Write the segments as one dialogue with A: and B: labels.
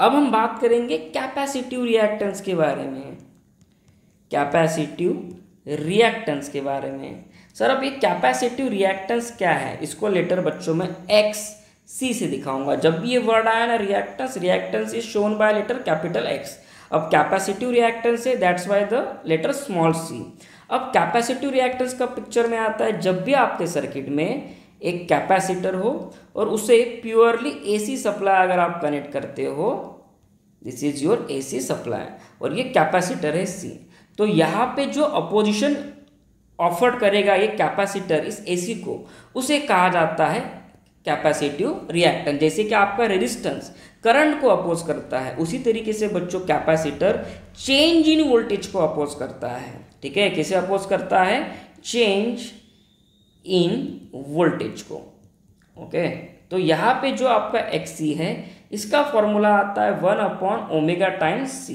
A: अब हम बात करेंगे कैपेसिटिव रिएक्टेंस के बारे में। कैपेसिटिव रिएक्टेंस के बारे में। सर, अब ये कैपेसिटिव रिएक्टेंस क्या है? इसको लेटर बच्चों में एक्स सी से दिखाऊँगा। जब भी ये वर्ड आया ना, reactance reactance is shown by letter capital X अब कैपेसिटिव रिएक्टेंस है that's why the letter small C अब कैपेसिटिव रिएक्टेंस का पिक्चर में आता है? जब भी आपके सर्किट में एक कैपेसिटर हो और उसे प्योरली एसी सप्लाई अगर आप कनेक्ट करते हो this is your AC supply और ये कैपेसिटर है सी तो यहाँ पे जो अपोजिशन ऑफर्ड करेगा ये कैपेसिटर इस एसी को, उसे कहा जाता है कैपेसिटिव रिएक्टेंस जैसे कि आपका रेजिस्टेंस करंट को अपोज करता है, उसी तरीके से बच्चों कैपेसिटर चेंज इन वोल्टेज को अपोज करता है. ठीक है? कैसे अपोज करता है? चेंज इन वोल्टेज को. ओके तो यहाँ पे जो आपका एक्सी है इसका फॉर्मूला आता है one upon omega times C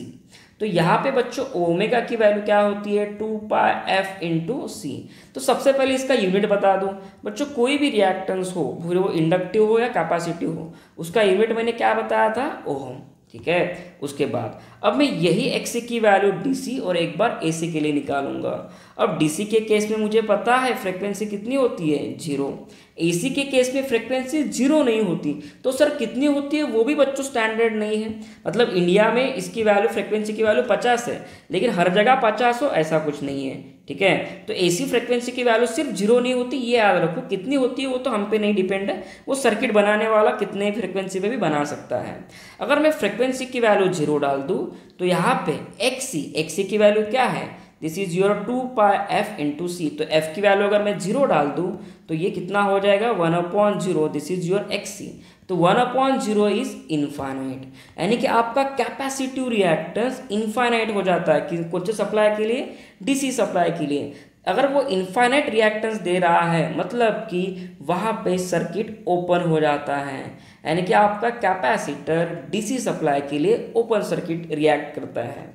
A: तो यहाँ पे बच्चों ओमेगा की वैल्यू क्या होती है? Two pi F into C तो सबसे पहले इसका यूनिट बता दूँ। बच्चों, कोई भी रिएक्टेंस हो फिर वो इंडक्टिव हो या कैपेसिटिव हो, उसका यूनिट मैंने क्या बताया था? ओहम ठीक है? उसके बाद। अब मैं यही एक्सी की वैल्यू डीसी और एक बार एसी के लिए निकालूँगा। अब डीसी के केस में मुझे पता है फ्रिक्वेंसी कितनी होती है? ज़ीरो एसी के केस में फ्रिक्वेंसी ज़ीरो नहीं होती। तो सर कितनी होती है? वो भी बच्चों स्टैंडर्ड नहीं है। मतलब इंडिया में इसकी वैल्यू फ्रिक्वेंसी की वैल्यू पचास है। लेकिन हर जगह पचास हो, ऐसा कुछ नहीं है। ठीक है? तो एसी फ्रिक्वेंसी की वैल्यू सिर्फ़ ज़ीरो नहीं होती। ये याद रखो, कितनी होती है वो तो हम पे नहीं डिपेंड है। वो सर्किट बनाने वाला कितने फ्रिक्वेंसी पे भी बना सकता है। अगर मैं फ्रिक्वेंसी की वैल्यू ज़ीरो डाल दूँ तो यहाँ पे एक्सी एक्सी की वैल्यू क्या है? This is your two pi F into C तो एफ़ की वैल्यू अगर मैं ज़ीरो डाल दूँ तो ये कितना हो जाएगा? One upon zero this is your X C तो one upon zero is infinite यानी कि आपका कैपेसिटिव रिएक्टेंस इनफाइनाइट हो जाता है कि से सप्लाई के लिए डीसी सप्लाई के लिए। अगर वो इनफाइनाइट रिएक्टेंस दे रहा है मतलब कि वहाँ पे सर्किट ओपन हो जाता है। यानी कि आपका कैपेसिटर डीसी सप्लाई के लिए ओपन सर्किट रिएक्ट करता है।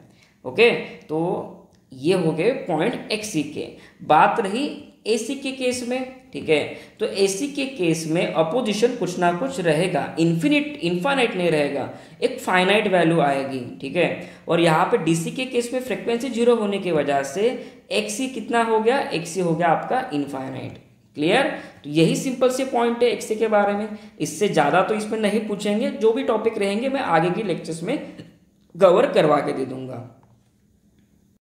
A: ओके तो ये हो गए पॉइंट एक्सी के बात रही एसी के केस में, ठीक है? तो एसी के केस में अपोजिशन कुछ ना कुछ रहेगा. इन्फिनिट इन्फाइनाइट नहीं रहेगा. एक फाइनाइट वैल्यू आएगी, ठीक है? और यहाँ पे डीसी के केस में फ्रिक्वेंसी ज़ीरो होने की वजह से एक्सी कितना हो गया? एक्सी हो गया आपका इनफाइनाइट क्लियर तो यही सिंपल से पॉइंट है एक्सी के बारे में. इससे ज़्यादा तो इसमें नहीं पूछेंगे. जो भी टॉपिक रहेंगे, मैं आगे की लेक्चर्स में कवर करवा के दे दूँगा.